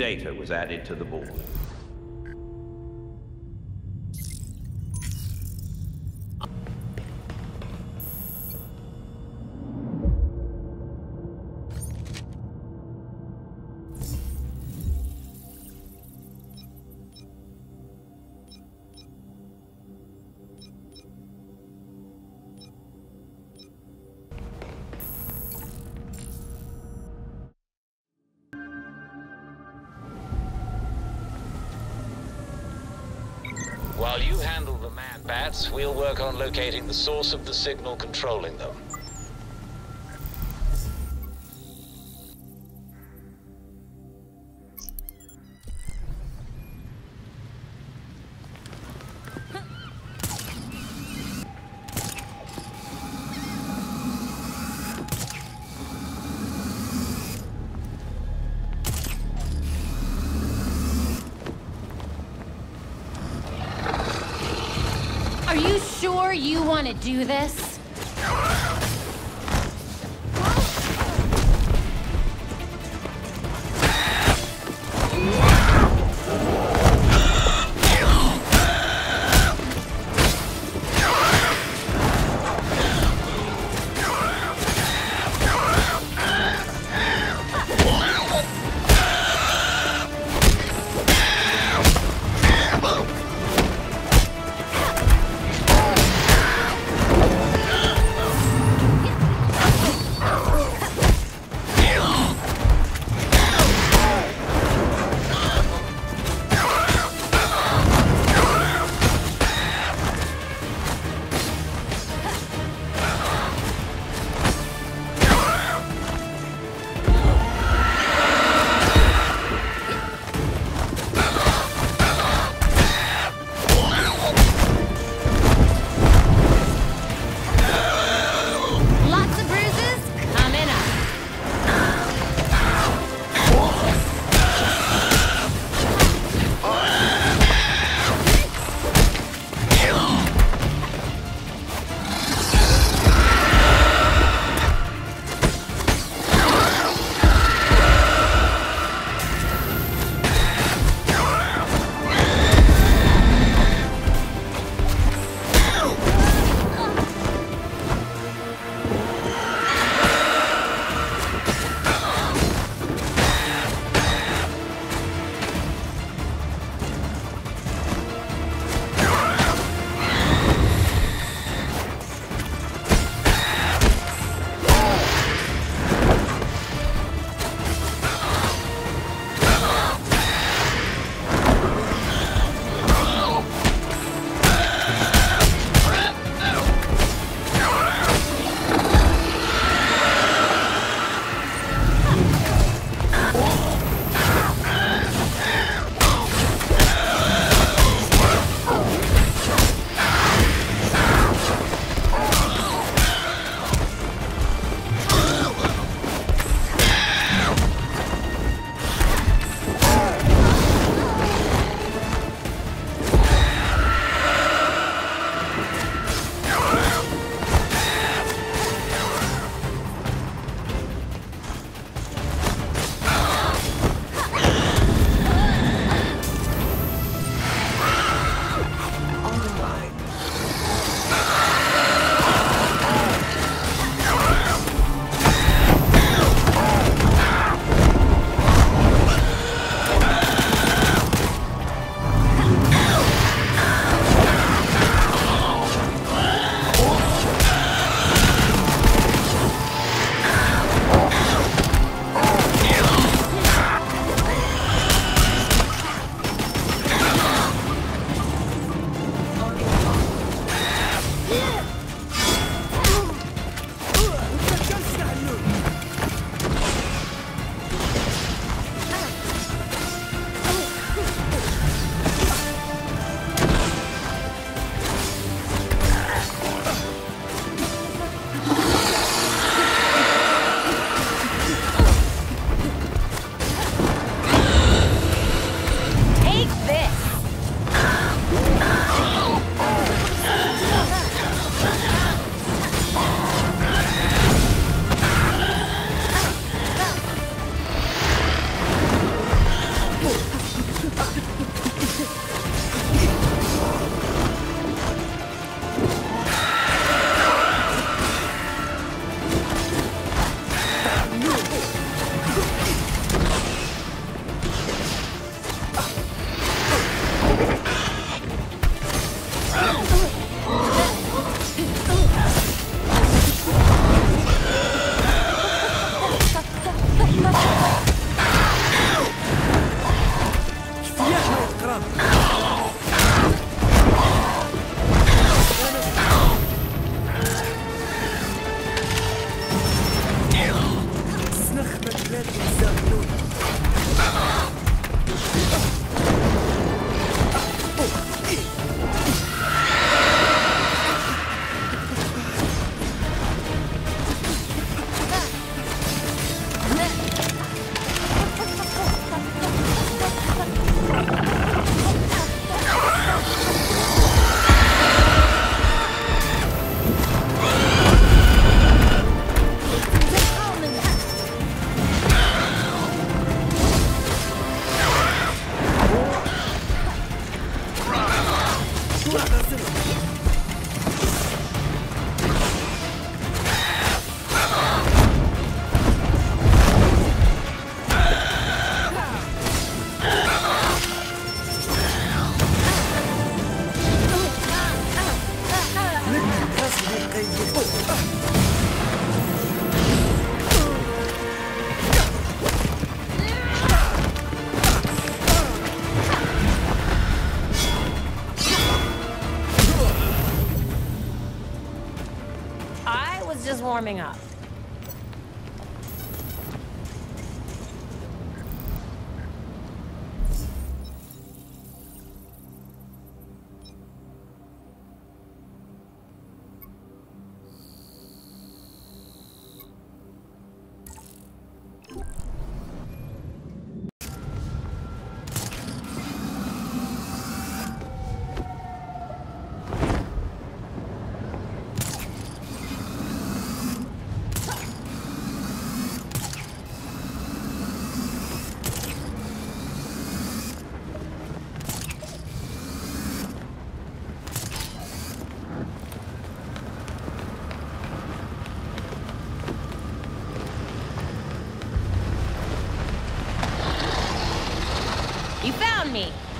Data was added to the board. Locating the source of the signal controlling them. Sure you want to do this?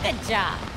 Good job.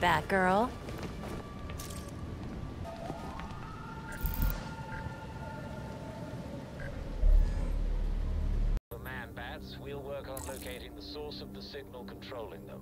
Shabby, Batgirl. Man bats, we'll work on locating the source of the signal controlling them.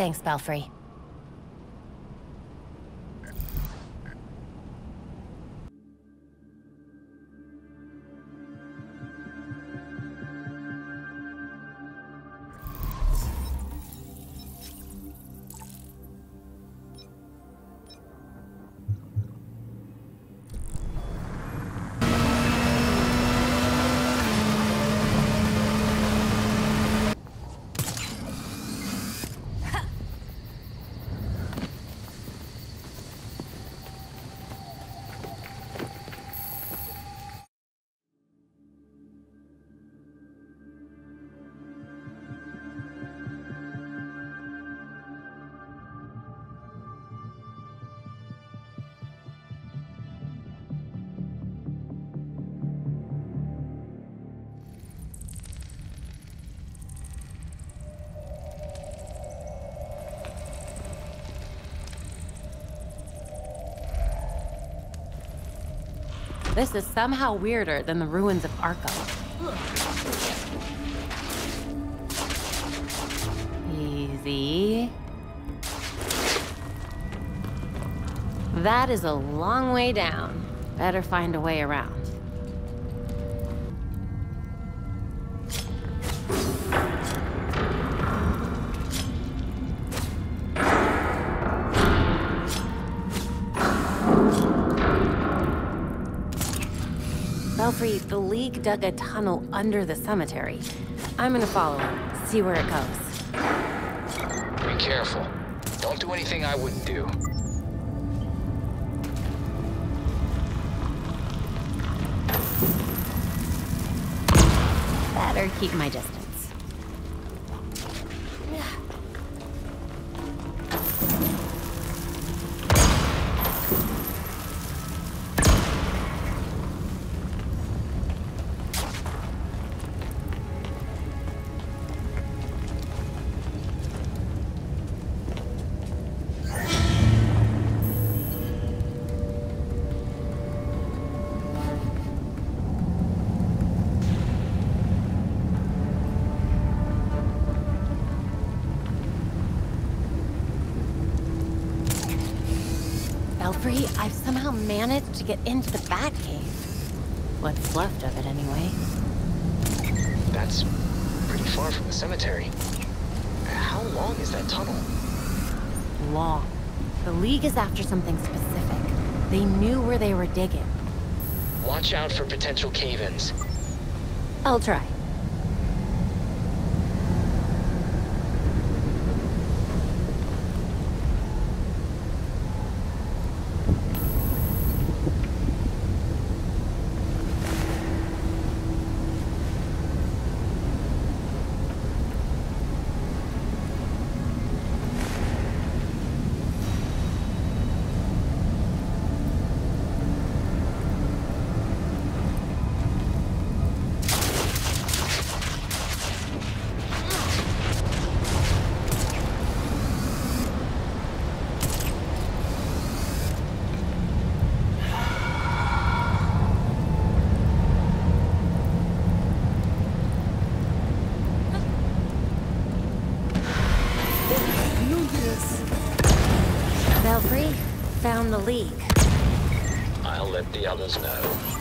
Thanks, Belfry. This is somehow weirder than the ruins of Arkham. Easy. That is a long way down. Better find a way around. Dug a tunnel under the cemetery. I'm gonna follow him, see where it goes. Be careful. Don't do anything I wouldn't do. Better keep my distance. I've somehow managed to get into the Batcave. What's left of it, anyway. That's pretty far from the cemetery. How long is that tunnel? Long. The League is after something specific. They knew where they were digging. Watch out for potential cave-ins. I'll try. Belfry, League. I'll let the others know.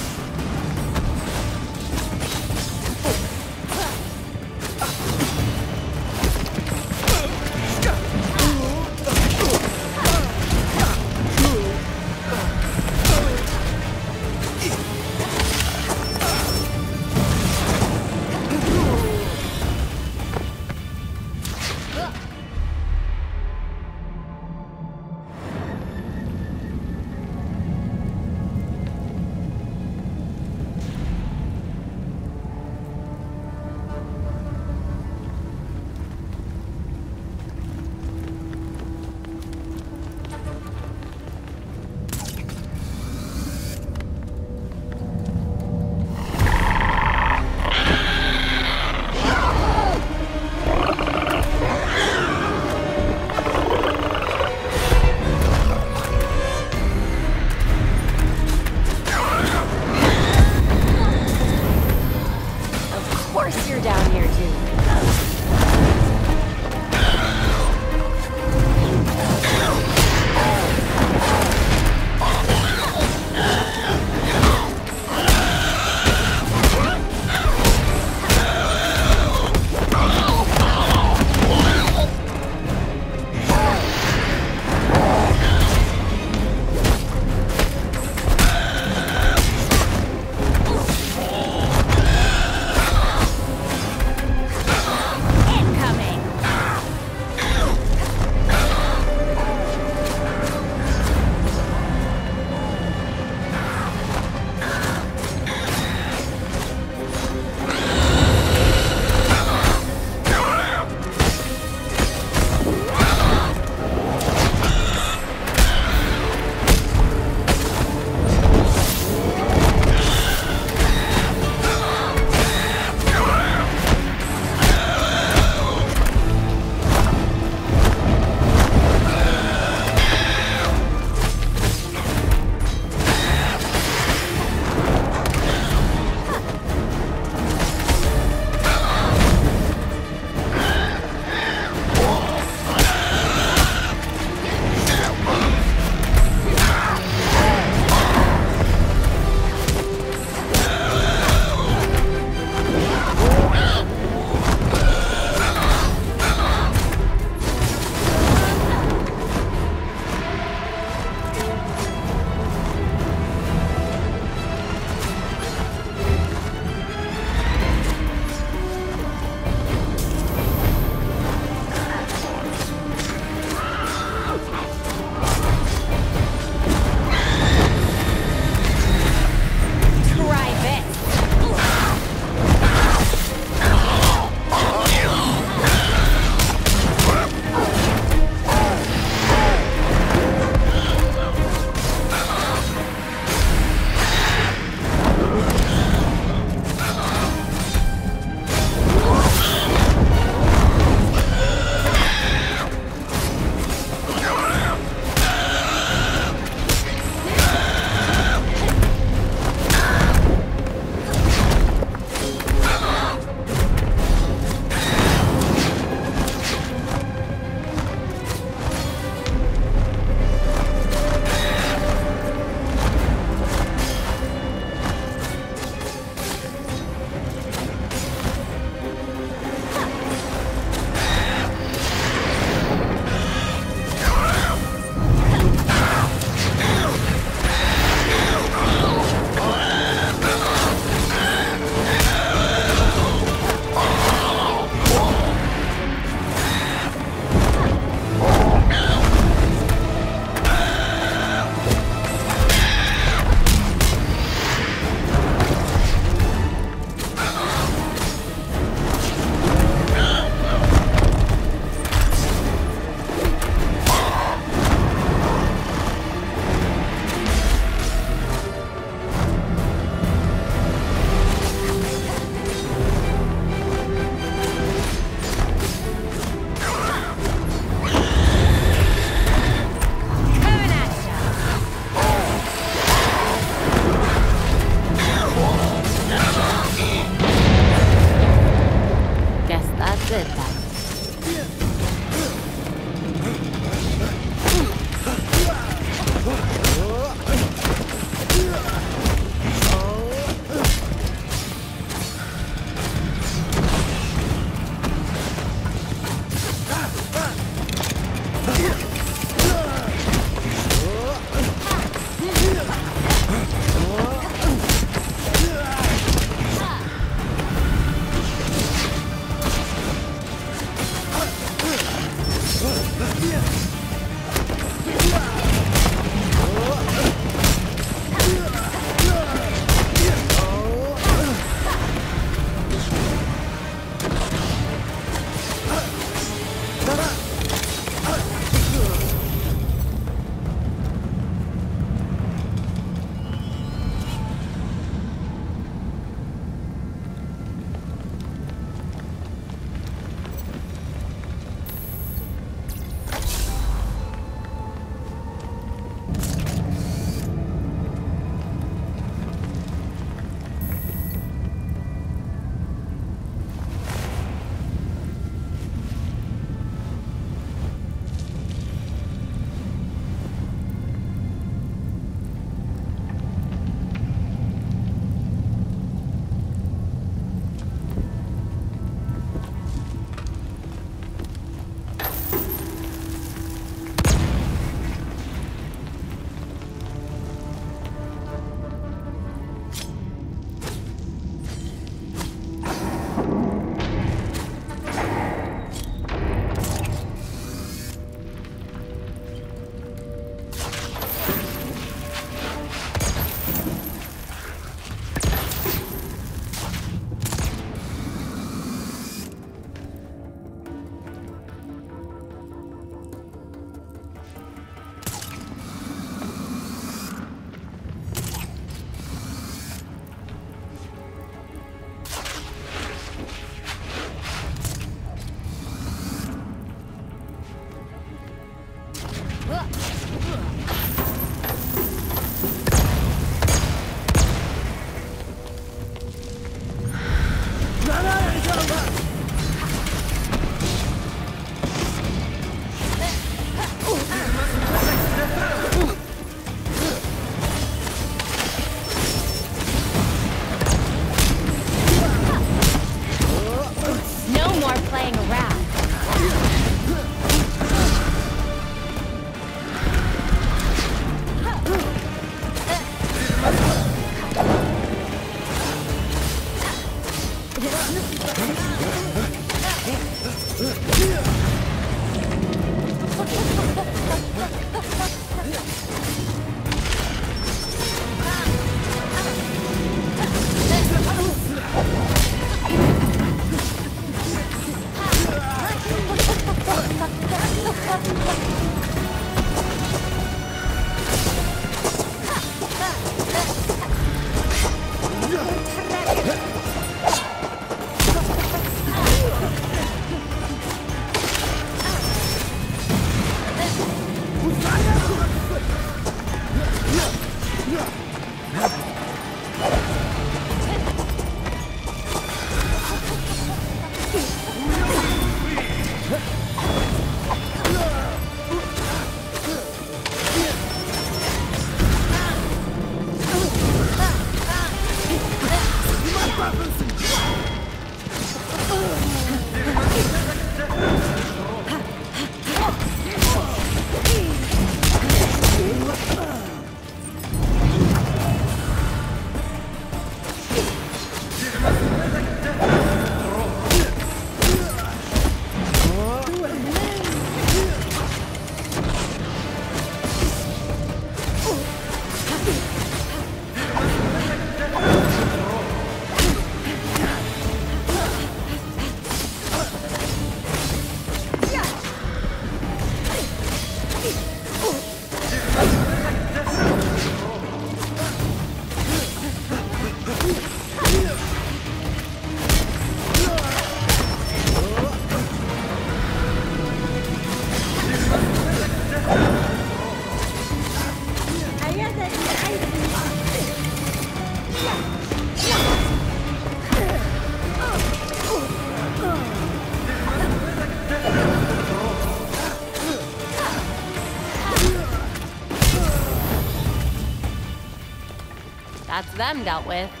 Them dealt with.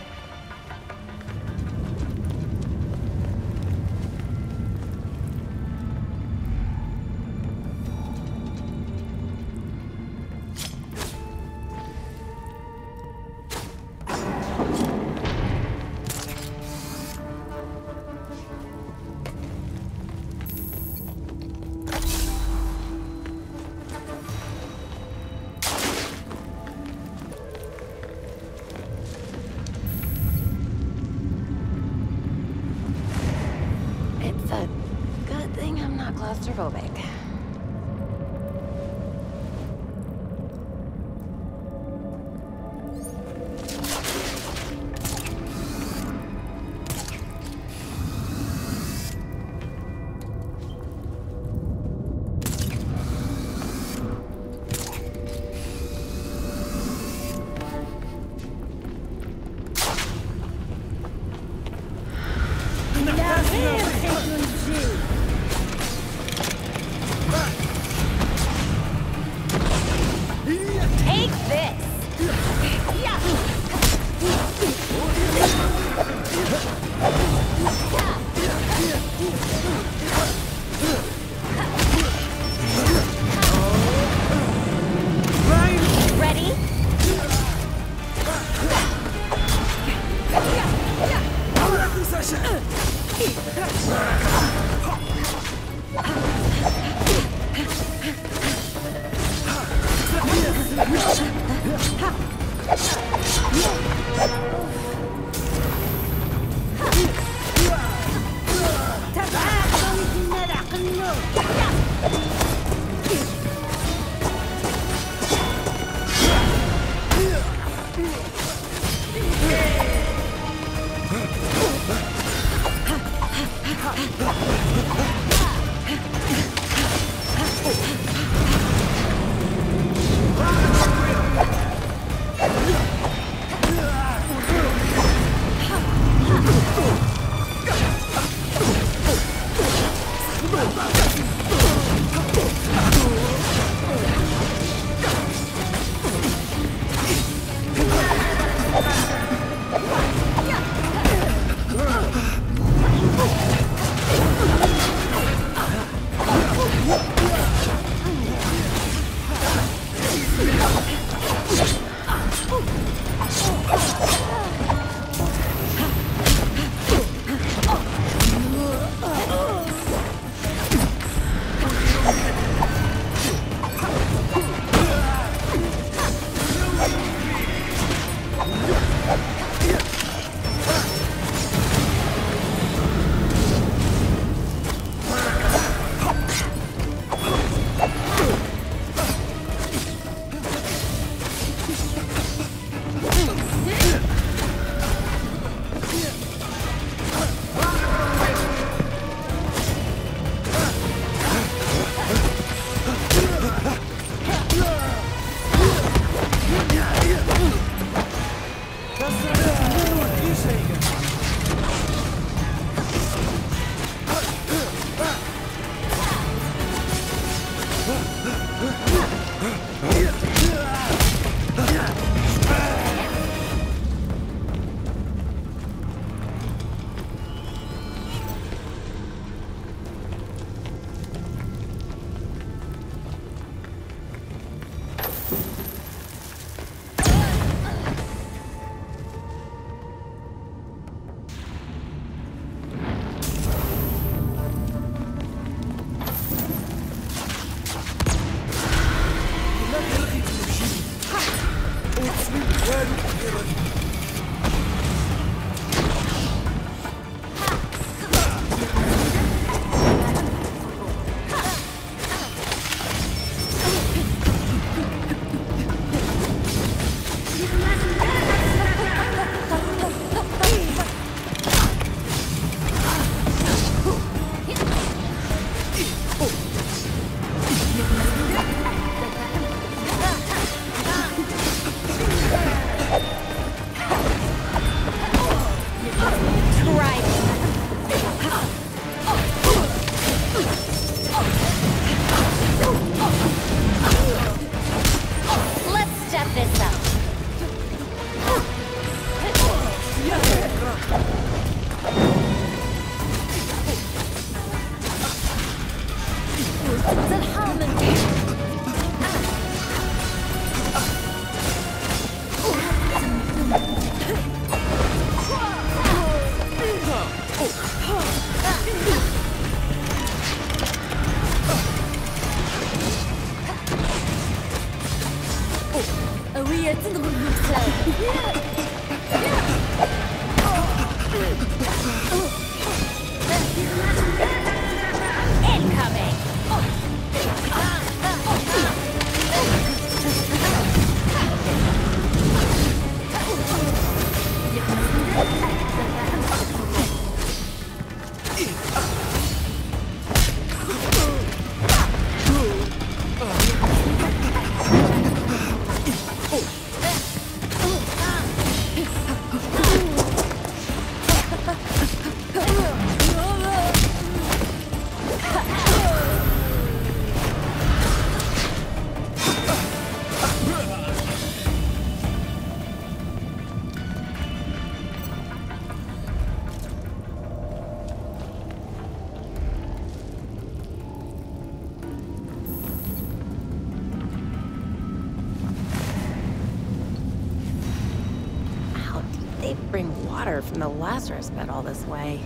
From the Lazarus bed all this way?